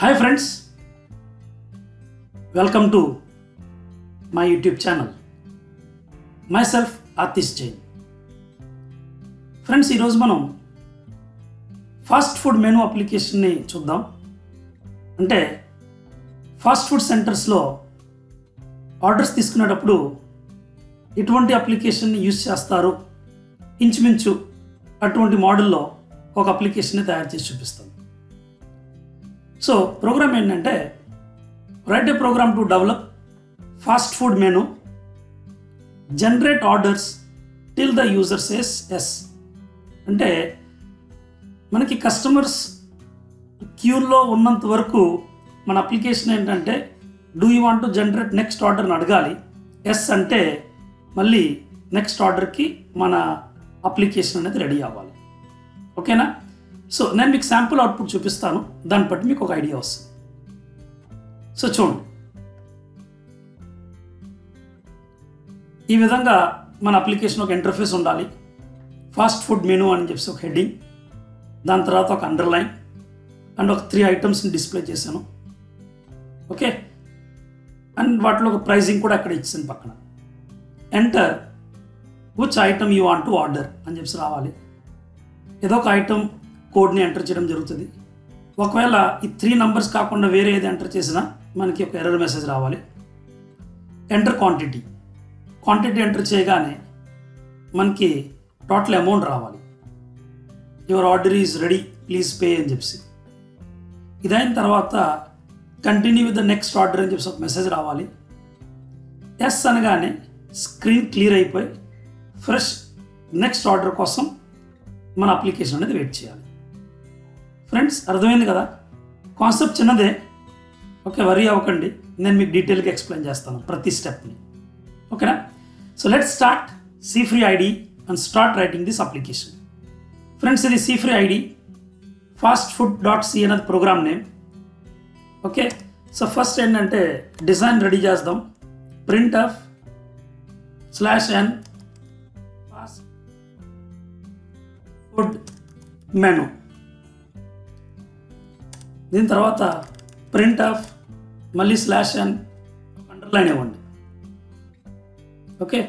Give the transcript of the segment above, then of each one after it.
Hi friends welcome to my YouTube channel myself artist Jain friends ఈరోజు మనం fast food menu అప్లికేషన్ని చూద్దాం. అంటే fast food సెంటర్స్లో orders తీసుకునేటప్పుడు ఎటువంటి అప్లికేషన్ని యూస్ చేస్తారు. ఇంచుమించు అటువంటి మోడల్లో ఒక అప్లికేషన్ని తయారు చేసి చూపిస్తాం. సో ప్రోగ్రామ్ ఏంటంటే right a program to develop fast food menu generate orders till the user says yes అంటే మనకి కస్టమర్స్ క్యూలో ఉన్నంత వరకు మన అప్లికేషన్ ఏంటంటే do you want to generate next ఆర్డర్ని అడగాలి. ఎస్ అంటే మళ్ళీ నెక్స్ట్ ఆర్డర్కి మన అప్లికేషన్ అనేది రెడీ అవ్వాలి. ఓకేనా సో నేను మీకు శాంపుల్ అవుట్పుట్ చూపిస్తాను. దాన్ని బట్టి మీకు ఒక ఐడియా వస్తుంది. సో చూడండి. ఈ విధంగా మన అప్లికేషన్ ఒక ఇంటర్ఫేస్ ఉండాలి. ఫాస్ట్ ఫుడ్ మెనూ అని చెప్పేసి ఒక హెడ్డింగ్. దాని తర్వాత ఒక అండర్లైన్. అండ్ ఒక త్రీ ఐటమ్స్ని డిస్ప్లే చేశాను. ఓకే? అండ్ వాటిలో ఒక ప్రైజింగ్ కూడా అక్కడ ఇచ్చాను పక్కన. Enter which item you want to order అని చెప్పేసి రావాలి. ఏదో ఒక ఐటమ్ కోడ్ని ఎంటర్ చేయడం జరుగుతుంది. ఒకవేళ ఈ త్రీ నంబర్స్ కాకుండా వేరే ఏది ఎంటర్ చేసినా మనకి ఒక ఎర్రర్ మెసేజ్ రావాలి. ఎంటర్ క్వాంటిటీ క్వాంటిటీ ఎంటర్ చేయగానే మనకి టోటల్ అమౌంట్ రావాలి. Your order is ready please pay అని చెప్పి ఇదైన తర్వాత continue with the next order అని చెప్పి ఒక మెసేజ్ రావాలి. ఎస్ అనగానే స్క్రీన్ క్లియర్ అయిపోయి ఫ్రెష్ నెక్స్ట్ ఆర్డర్ కోసం మన అప్లికేషన్ అనేది వెయిట్ చేయాలి. ఫ్రెండ్స్ అర్థమైంది కదా? కాన్సెప్ట్ చిన్నదే. ఓకే వరీ అవ్వకండి. నేను మీకు డీటెయిల్గా ఎక్స్ప్లెయిన్ చేస్తాను ప్రతి స్టెప్ని ఓకేనా so let start C free ID and start writing this application friends ఇది C free ID fast food dot C అనేది program name okay so first ఏంటంటే డిజైన్ రెడీ చేద్దాం. Print f slash n fast food menu దీని తర్వాత print of మళ్ళీ slash and underline ఇవ్వండి. Okay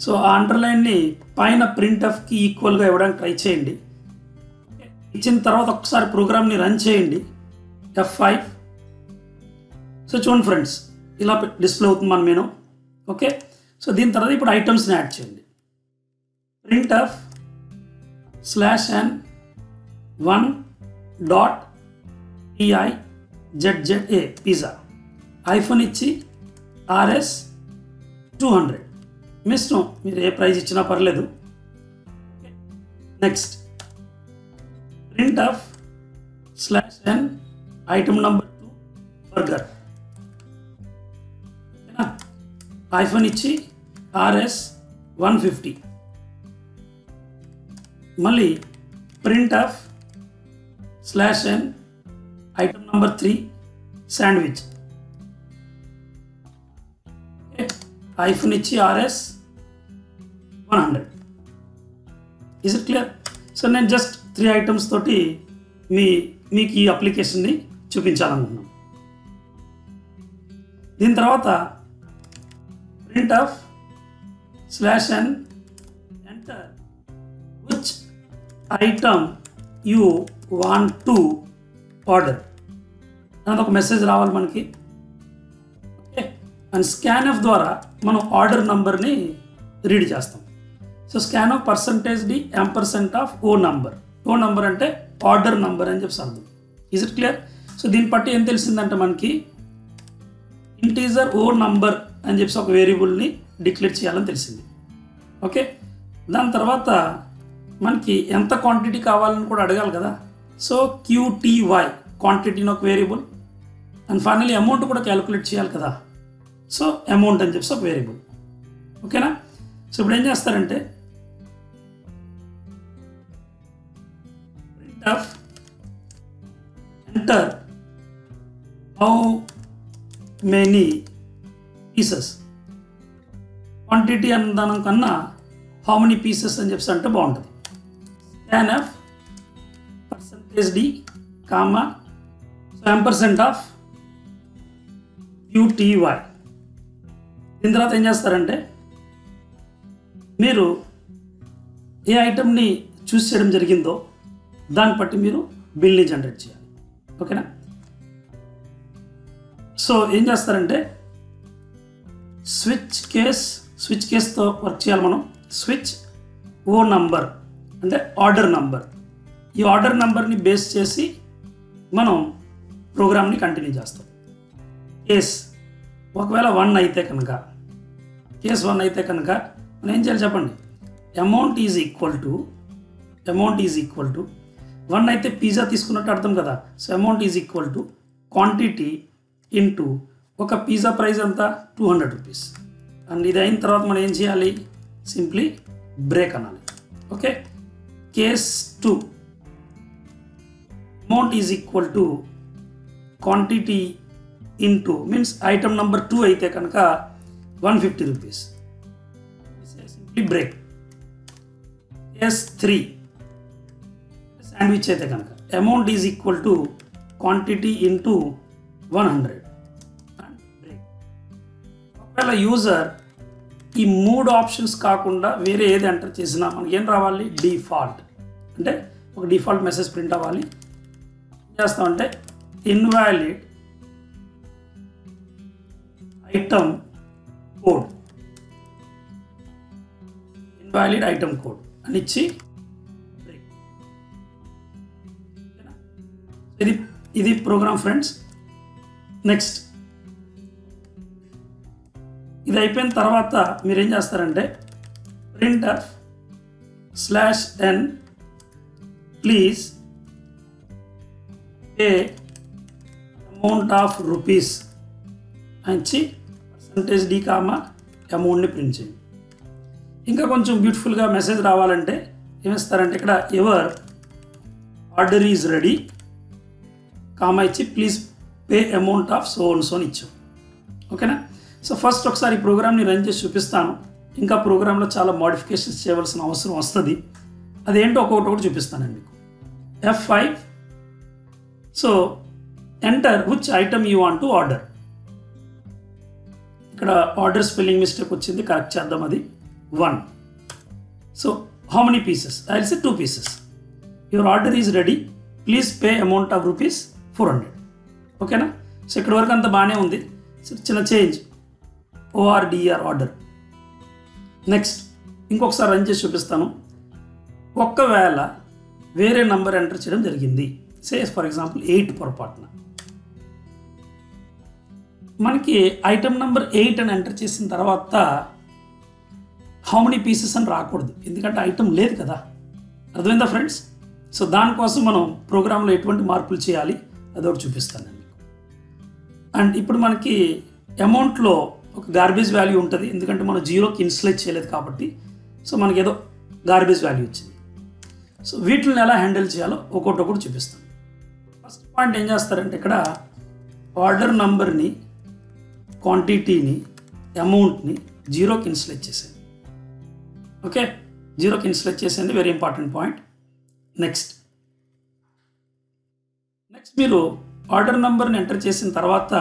so ఆ అండర్లైన్ని పైన ప్రింట్ ఆఫ్కి ఈక్వల్గా ఇవ్వడానికి ట్రై చేయండి. ఇచ్చిన తర్వాత ఒకసారి ప్రోగ్రామ్ని రన్ చేయండి. ఎఫ్ ఫైవ్ సో చూడండి ఫ్రెండ్స్ ఇలా డిస్ప్లే అవుతుంది మన మెను ఓకే సో దీని తర్వాత ఇప్పుడు ఐటమ్స్ని యాడ్ చేయండి. Print f slash n one dot PI Z Z A pizza hyphen ఇచ్చి ఆర్ఎస్ టూ హండ్రెడ్ మీ ఇష్టం మీరు ఏ ప్రైజ్ ఇచ్చినా పర్లేదు. Next print f slash n item number two burger hyphen ఇచ్చి ఆర్ఎస్ వన్ ఫిఫ్టీ మళ్ళీ print f slash n item number three sandwich. Hyphen ఇచ్చి RS one hundred. Is it clear so నేను జస్ట్ త్రీ ఐటమ్స్ తోటి మీ మీకు ఈ అప్లికేషన్ని చూపించాలనుకున్నాను దీని తర్వాత print f slash n enter which item you want to order అనేది ఒక మెసేజ్ రావాలి మనకి. ఓకే అండ్ స్కాన్ ఆఫ్ ద్వారా మనం ఆర్డర్ నంబర్ని రీడ్ చేస్తాం. So scan f percentage d percent of O number O number అంటే ఆర్డర్ నంబర్ అని చెప్పి అర్థం. ఈజ్ ఇట్ క్లియర్ సో దీన్ని బట్టి ఏం తెలిసిందంటే మనకి ఇంటీజర్ ఓ నంబర్ అని చెప్పి ఒక వేరియబుల్ని డిక్లేర్ చేయాలని తెలిసింది. ఓకే దాని తర్వాత మనకి ఎంత క్వాంటిటీ కావాలని కూడా అడగాలి కదా. సో క్యూటీవై క్వాంటిటీని ఒక వేరియబుల్ అండ్ ఫైనలీ అమౌంట్ కూడా క్యాలిక్యులేట్ చేయాలి కదా. సో అమౌంట్ అని చెప్పి ఒక వేరియబుల్ ఓకేనా సో ఇప్పుడు ఏం చేస్తారంటే print f enter how many pieces quantity అన్నదానం కన్నా హౌ మెనీ పీసెస్ అని చెప్పి అంటే బాగుంటుంది. Scan f percentage d comma so of UTY దీని తర్వాత ఏం చేస్తారంటే మీరు ఏ ఐటమ్ని చూస్ చేయడం జరిగిందో దాన్ని బట్టి మీరు బిల్ని జనరేట్ చేయాలి. ఓకేనా సో ఏం చేస్తారంటే స్విచ్ కేస్ స్విచ్ కేస్తో వర్క్ చేయాలి మనం. స్విచ్ ఓ నంబర్ అంటే ఆర్డర్ నంబర్ ఈ ఆర్డర్ నంబర్ని బేస్ చేసి మనం ప్రోగ్రామ్ని కంటిన్యూ చేస్తాం. కేస్ ఒకవేళ వన్ అయితే కనుక కేస్ వన్ అయితే కనుక మనం ఏం చేయాలి చెప్పండి? Amount is equal to amount is equal to one అయితే పిజ్జా తీసుకున్నట్టు అర్థం కదా? So amount is equal to quantity into ఒక పిజ్జా ప్రైస్ ఎంత? టూ హండ్రెడ్ రూపీస్ అండ్ ఇది అయిన తర్వాత మనం ఏం చేయాలి? సింప్లీ బ్రేక్ అనాలి. Okay case two amount is equal to quantity into means item number two అయితే కనుక one fifty rupees simply break S three sandwich అయితే కనుక. Amount is equal to quantity into one hundred break ఒకవేళ user ఈ మూడు options కాకుండా వేరే ఏది ఎంటర్ చేసినా మనకి ఏం రావాలి? డిఫాల్ట్ అంటే ఒక డిఫాల్ట్ మెసేజ్ ప్రింట్ అవ్వాలి. చేస్తామంటే invalid item code invalid item code అని ఇచ్చి ఇది ఇది ప్రోగ్రామ్ ఫ్రెండ్స్ నెక్స్ట్ ఇది అయిపోయిన తర్వాత మీరు ఏం చేస్తారంటే print slash n please a amount of rupees అని పర్సంటేజ్ డి కామా అమౌంట్ని ప్రింట్ చేయండి. ఇంకా కొంచెం బ్యూటిఫుల్గా మెసేజ్ రావాలంటే ఏమిస్తారంటే ఇక్కడ your order is ready comma ఇచ్చి please pay amount of so soon ఇచ్చాం. ఓకేనా సో ఫస్ట్ ఒకసారి ఈ ప్రోగ్రామ్ని రన్ చేసి చూపిస్తాను. ఇంకా ప్రోగ్రాంలో చాలా మోడిఫికేషన్స్ చేయవలసిన అవసరం వస్తుంది. అదేంటో ఒక్కొక్కటి ఒకటి చూపిస్తానండి మీకు. F five so enter which item you want to order ఇక్కడ ఆర్డర్ స్పెల్లింగ్ మిస్టేక్ వచ్చింది కరెక్ట్ చేద్దాం అది. One so how many pieces I say two pieces your order is ready please pay amount of rupees four hundred ఓకేనా so ఇక్కడ వరకు అంత బాగానే ఉంది. సో చిన్న చేంజ్ ఓఆర్డిఆర్ ఆర్డర్ నెక్స్ట్ ఇంకొకసారి రన్ చేసి చూపిస్తాను. ఒక్కవేళ వేరే నంబర్ ఎంటర్ చేయడం జరిగింది. సే ఫర్ ఎగ్జాంపుల్ ఎయిట్ పొరపాటున. మనకి ఐటమ్ నెంబర్ ఎయిట్ అని ఎంటర్ చేసిన తర్వాత హౌ మెనీ పీసెస్ అని రాకూడదు. ఎందుకంటే ఐటమ్ లేదు కదా. అర్థమైందా ఫ్రెండ్స్ సో దానికోసం మనం ప్రోగ్రాంలో ఎటువంటి మార్పులు చేయాలి? అదొకటి చూపిస్తాను నేను మీకు. అండ్ ఇప్పుడు మనకి అమౌంట్లో ఒక గార్బేజ్ వాల్యూ ఉంటుంది. ఎందుకంటే మనం జీరోకి ఇన్సులేట్ చేయలేదు కాబట్టి. సో మనకి ఏదో గార్బేజ్ వాల్యూ వచ్చింది. సో వీటిని ఎలా హ్యాండిల్ చేయాలో ఒక్కొక్కటి ఒకటి చూపిస్తాను. ఫస్ట్ పాయింట్ ఏం చేస్తారంటే ఇక్కడ ఆర్డర్ నంబర్ని క్వాంటిటీని అమౌంట్ని జీరోకి ఇన్సులేట్ చేసేయండి ఓకే జీరోకి ఇన్సులేట్ చేసేయండి very important point next next మీరు ఆర్డర్ నెంబర్ని ఎంటర్ చేసిన తర్వాత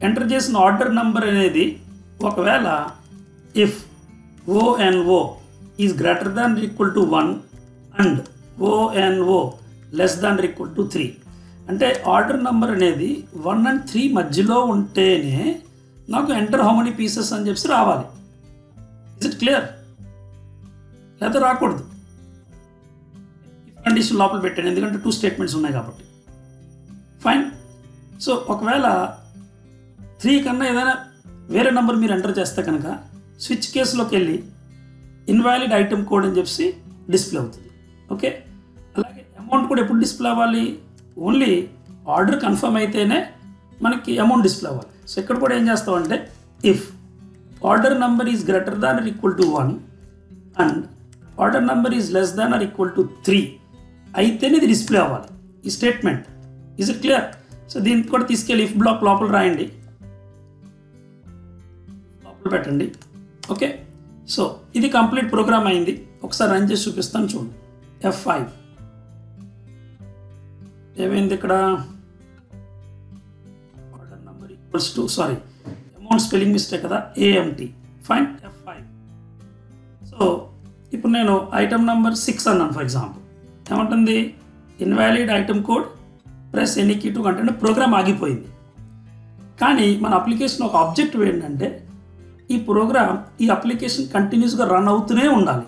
ఎంటర్ చేసిన ఆర్డర్ నెంబర్ అనేది ఒకవేళ if ONO is greater than equal to one and ONO less than equal to three అంటే ఆర్డర్ నెంబర్ అనేది వన్ అండ్ త్రీ మధ్యలో ఉంటేనే నాకు ఎంటర్ హౌ మెనీ పీసెస్ అని చెప్పి రావాలి. ఇస్ ఇట్ క్లియర్ లేదా రాకూడదు. కండిషన్ లోపల పెట్టాను ఎందుకంటే టూ స్టేట్మెంట్స్ ఉన్నాయి కాబట్టి. ఫైన్ సో ఒకవేళ త్రీ కన్నా ఏదైనా వేరే నెంబర్ మీరు ఎంటర్ చేస్తే కనుక స్విచ్ కేసులోకి వెళ్ళి ఇన్వాలిడ్ ఐటమ్ కోడ్ అని చెప్పి డిస్ప్లే అవుతుంది. ఓకే అలాగే అమౌంట్ కూడా ఎప్పుడు డిస్ప్లే అవ్వాలి? ఓన్లీ ఆర్డర్ కన్ఫర్మ్ అయితేనే మనకి అమౌంట్ డిస్ప్లే అవ్వాలి. సో ఇక్కడ కూడా ఏం చేస్తామంటే if order number is greater than or equal to one and order number is less than or equal to three అయితేనే ఇది డిస్ప్లే అవ్వాలి. ఈ statement is it clear so దీనికి కూడా తీసుకెళ్ళి ఇఫ్ బ్లాక్ లోపల రాయండి. లోపల పెట్టండి. ఓకే సో ఇది కంప్లీట్ ప్రోగ్రామ్ అయింది. ఒకసారి రన్ చేసి చూపిస్తాను చూడండి. ఎఫ్ ఫైవ్ ఏమైంది ఇక్కడ? Number equals to sorry amount spelling mistake కదా? AMT fine F five so ఇప్పుడు నేను ఐటమ్ నెంబర్ సిక్స్ అన్నాను ఫర్ ఎగ్జాంపుల్ ఏమంటుంది? Invalid item code press any key to అంటే ప్రోగ్రామ్ ఆగిపోయింది. కానీ మన అప్లికేషన్ ఒక ఆబ్జెక్టివ్ ఏంటంటే ఈ ప్రోగ్రామ్ ఈ అప్లికేషన్ కంటిన్యూస్గా రన్ అవుతూనే ఉండాలి.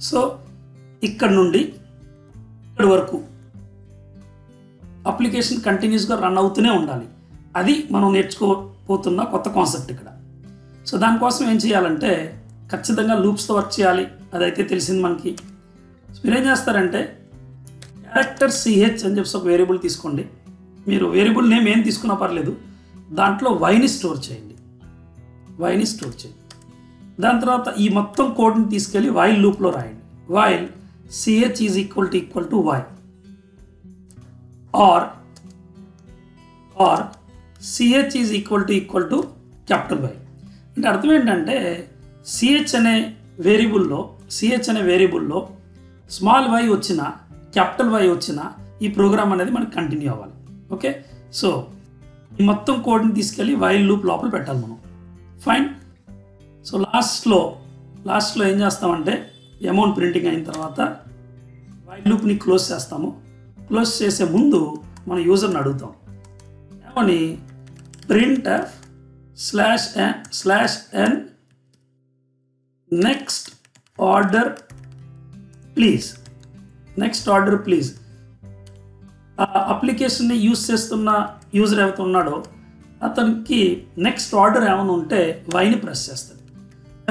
సో ఇక్కడ నుండి ఇక్కడి వరకు. అప్లికేషన్ కంటిన్యూస్గా రన్ అవుతూనే ఉండాలి. అది మనం నేర్చుకోపోతున్న కొత్త కాన్సెప్ట్ ఇక్కడ. సో దానికోసం ఏం చేయాలంటే ఖచ్చితంగా లూప్స్తో వర్క్ చేయాలి. అదైతే తెలిసింది మనకి. మీరు ఏం చేస్తారంటే క్యారెక్టర్ సిహెచ్ అని చెప్పి ఒక వేరియబుల్ తీసుకోండి. మీరు వేరియబుల్ నేమ్ ఏం తీసుకున్నా పర్లేదు. దాంట్లో వైని స్టోర్ చేయండి. వైని స్టోర్ చేయండి. దాని తర్వాత ఈ మొత్తం కోడ్ని తీసుకెళ్ళి వైల్ లూప్లో రాయండి. While CH is equal to equal to Y or or CH is equal to equal to capital Y అంటే అర్థం ఏంటంటే సిహెచ్ అనే వేరియబుల్లో సిహెచ్ అనే వేరియబుల్లో స్మాల్ వై వచ్చిన క్యాపిటల్ వై వచ్చిన ఈ ప్రోగ్రామ్ అనేది మనకి కంటిన్యూ అవ్వాలి. ఓకే సో ఈ మొత్తం కోడ్ని తీసుకెళ్ళి వైల్ లూప్ లోపల పెట్టాలి మనం. ఫైన్ సో లాస్ట్లో లాస్ట్లో ఏం చేస్తామంటే అమౌంట్ ప్రింటింగ్ అయిన తర్వాత వైల్ లూప్ని క్లోజ్ చేస్తాము. క్లోజ్ చేసే ముందు మన యూజర్ని అడుగుతాం. ఏమని? Print f slash n slash n next order please next order please ఆ అప్లికేషన్ని యూజ్ చేస్తున్న యూజర్ ఎవరైతే ఉన్నాడో అతనికి నెక్స్ట్ ఆర్డర్ ఏమైనా ఉంటే వైని ప్రెస్ చేస్తాడు.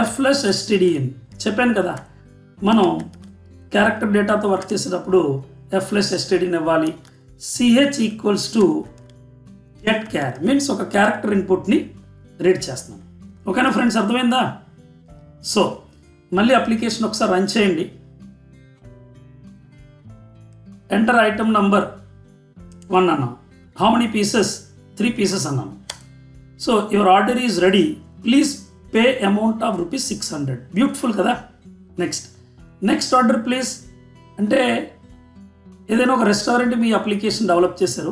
ఎఫ్ ప్లస్ ఎస్టీడీఎన్ చెప్పాను కదా మనం క్యారెక్టర్ డేటాతో వర్క్ చేసేటప్పుడు ఎఫ్లెస్ ప్లస్ ఇవ్వాలి. CH equals to get char means ఒక క్యారెక్టర్ ఇన్పుట్ని రీడ్ చేస్తున్నాను ఓకేనా ఫ్రెండ్స్ అర్థమైందా? సో మళ్ళీ అప్లికేషన్ ఒకసారి రన్ చేయండి. ఎంటర్ ఐటమ్ నంబర్ వన్ అన్నాం. How many pieces three pieces అన్నాం. So your order is ready please pay amount of rupees six hundred beautiful కదా? నెక్స్ట్ నెక్స్ట్ ఆర్డర్ ప్లీజ్ అంటే ఏదైనా ఒక రెస్టారెంట్ మీ అప్లికేషన్ డెవలప్ చేశారు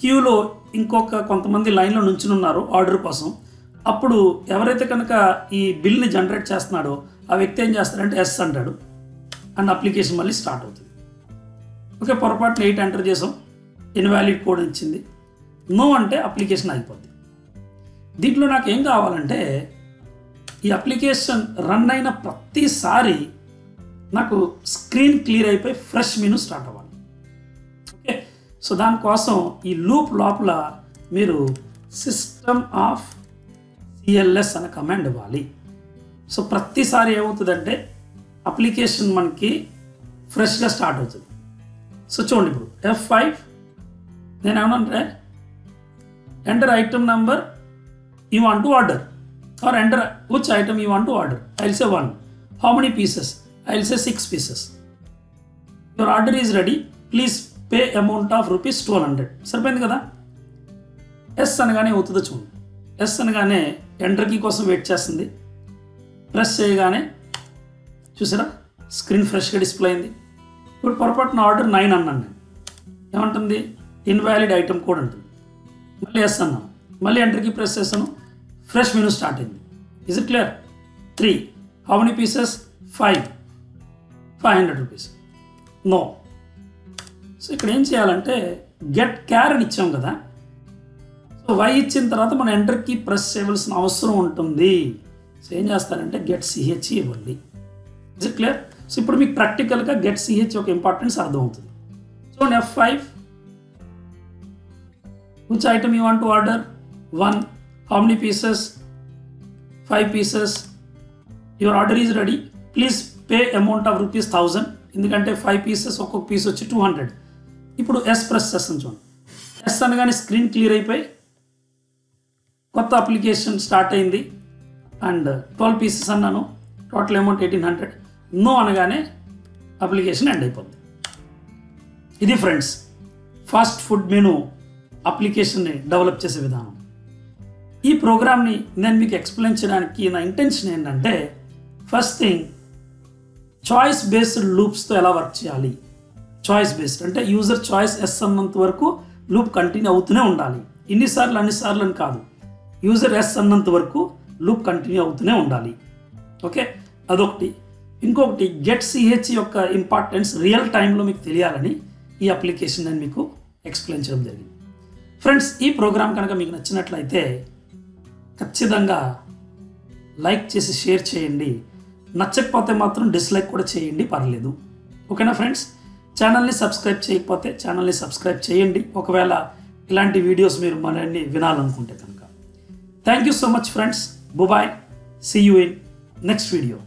క్యూలో ఇంకొక కొంతమంది లైన్లో నుంచుని ఉన్నారు ఆర్డర్ కోసం అప్పుడు ఎవరైతే కనుక ఈ బిల్ని జనరేట్ చేస్తున్నాడో ఆ వ్యక్తి ఏం చేస్తాడంటే ఎస్ అంటాడు. అండ్ అప్లికేషన్ మళ్ళీ స్టార్ట్ అవుతుంది. ఓకే పొరపాటున ఎయిట్ ఎంటర్ చేసాం ఇన్వాలిడ్ కోడ్ ఇచ్చింది. నో అంటే అప్లికేషన్ అయిపోద్ది దీంట్లో నాకు ఏం కావాలంటే ఈ అప్లికేషన్ రన్ అయిన ప్రతిసారి నాకు స్క్రీన్ క్లియర్ అయిపోయి ఫ్రెష్ మెనూ స్టార్ట్ అవ్వాలి. సో దానికోసం ఈ లూప్ లోపల మీరు సిస్టమ్ ఆఫ్ సిఎల్ఎస్ అనే కమాండ్ ఇవ్వాలి. సో ప్రతిసారి ఏమవుతుందంటే అప్లికేషన్ మనకి ఫ్రెష్గా స్టార్ట్ అవుతుంది. సో చూడండి ఇప్పుడు ఎఫ్ ఫైవ్ నేను ఏమనంటే enter item number you want to order or enter which item you want to order I will say one how many pieces I will say six pieces your order is ready please pay amount of rupees twelve hundred. సరిపోయింది కదా? Yes అనగానే అవుతుందో చూడండి. Yes అనగానే enter key కోసం wait చేస్తుంది. Press చేయగానే చూసారా? స్క్రీన్ ఫ్రెష్గా డిస్ప్లే అయింది. ఇప్పుడు పొరపాటున ఆర్డర్ నైన్ అన్నాను నేను. ఏమంటుంది? ఇన్వాలిడ్ ఐటమ్ కోడ్ అంటుంది. మళ్ళీ ఎస్ అన్నాను. మళ్ళీ ఎంటర్కి ప్రెస్ చేస్తాను ఫ్రెష్ మెనూ స్టార్ట్ అయింది. Is it clear three how many pieces five five hundred rupees no so ఇక్కడ ఏం చేయాలంటే గెట్ క్యార్ అని ఇచ్చాం కదా. సో వై ఇచ్చిన తర్వాత మనం ఎంటర్కి ప్రెస్ చేయవలసిన అవసరం ఉంటుంది. సో ఏం చేస్తారంటే గెట్ సిహెచ్ ఇవ్వండి. ఇజ్ ఇట్ క్లియర్ సో ఇప్పుడు మీకు ప్రాక్టికల్గా గెట్ సిహెచ్ ఒక ఇంపార్టెన్స్ అర్థమవుతుంది. So F five which item you want to order one how many pieces five pieces your order is ready please pay amount of rupees thousand ఎందుకంటే five pieces ఒక్కొక్క piece వచ్చి two hundred ఇప్పుడు yes press చేస్తాను చూడండి. Yes అనగానే screen clear అయిపోయి కొత్త application start అయింది. అండ్ ట్వెల్వ్ పీసెస్ అన్నాను. Total amount eighteen hundred no అనగానే అప్లికేషన్ ఎండ్ అయిపోద్ది. ఇది ఫ్రెండ్స్ ఫాస్ట్ ఫుడ్ మెను అప్లికేషన్ని డెవలప్ చేసే విధానం. ఈ ప్రోగ్రామ్ని నేను మీకు ఎక్స్ప్లెయిన్ చేయడానికి నా ఇంటెన్షన్ ఏంటంటే ఫస్ట్ థింగ్ చాయిస్ బేస్డ్ లూప్స్తో ఎలా వర్క్ చేయాలి? చాయిస్ బేస్డ్ అంటే యూజర్ చాయిస్ ఎస్ అన్నంత వరకు లూప్ కంటిన్యూ అవుతూనే ఉండాలి. ఇన్నిసార్లు అన్నిసార్లు అని కాదు. యూజర్ ఎస్ అన్నంత వరకు లూప్ కంటిన్యూ అవుతూనే ఉండాలి. ఓకే? అదొకటి. ఇంకొకటి గెట్ సిహెచ్ యొక్క ఇంపార్టెన్స్ రియల్ టైంలో మీకు తెలియాలని ఈ అప్లికేషన్ నేను మీకు ఎక్స్ప్లెయిన్ చేయడం జరిగింది. ఫ్రెండ్స్ ఈ ప్రోగ్రాం కనుక మీకు నచ్చినట్లయితే ఖచ్చితంగా లైక్ చేసి షేర్ చేయండి. నచ్చకపోతే మాత్రం డిస్లైక్ కూడా చేయండి పర్లేదు. ఓకేనా ఫ్రెండ్స్ ఛానల్ని సబ్స్క్రైబ్ చేయకపోతే ఛానల్ని సబ్స్క్రైబ్ చేయండి. ఒకవేళ ఇలాంటి వీడియోస్ మీరు మరిన్ని వినాలనుకుంటే కనుక. Thank you so much friends bye bye see you in next video